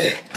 Okay.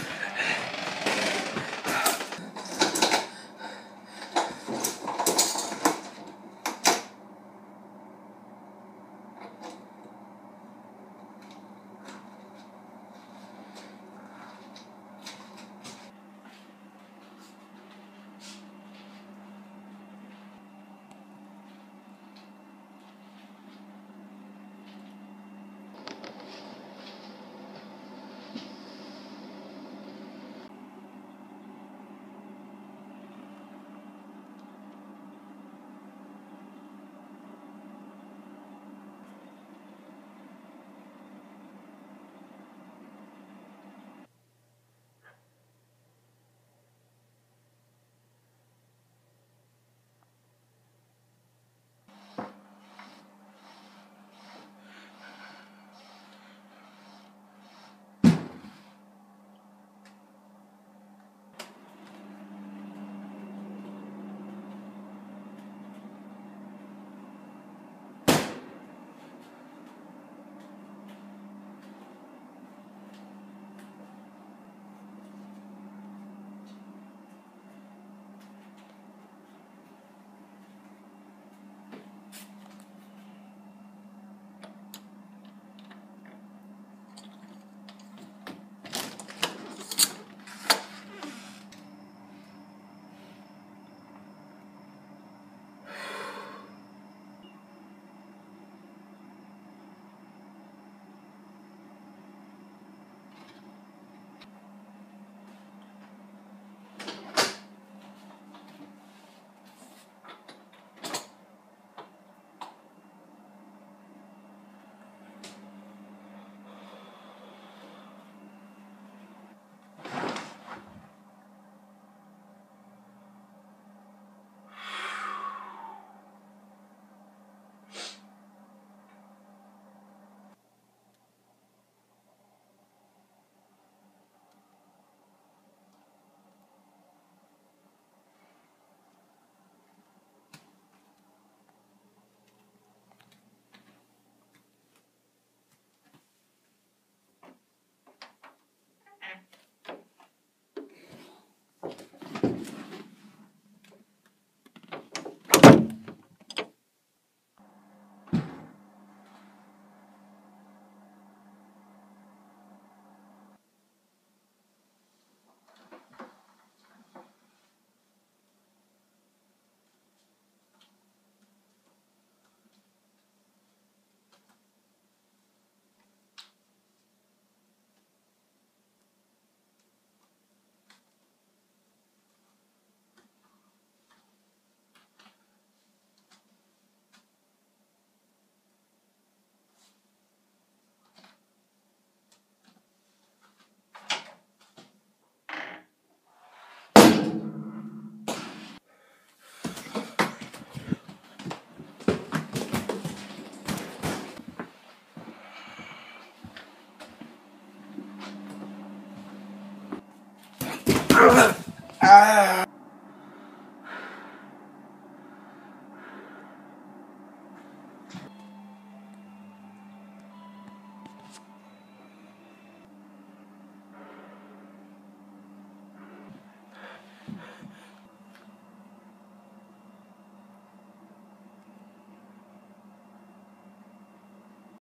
Ah.